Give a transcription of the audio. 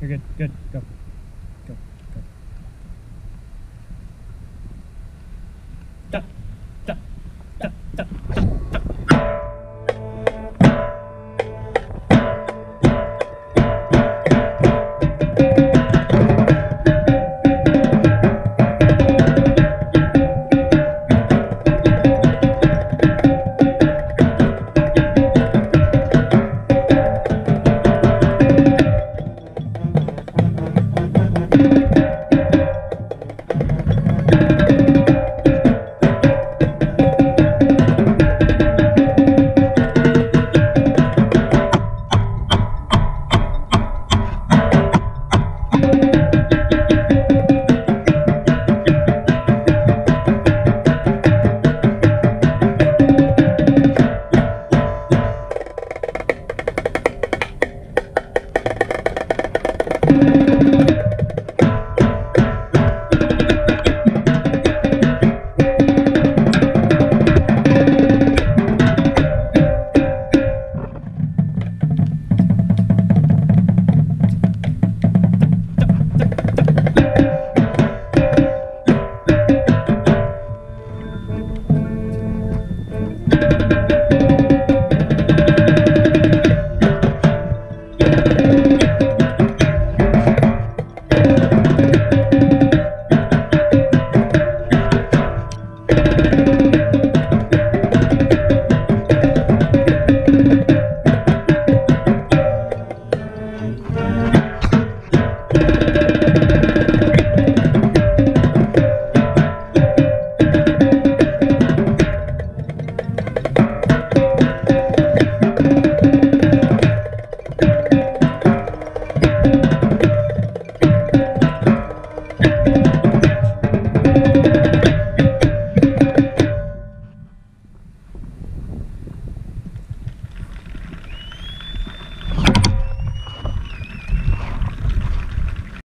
You're good. Good. Go.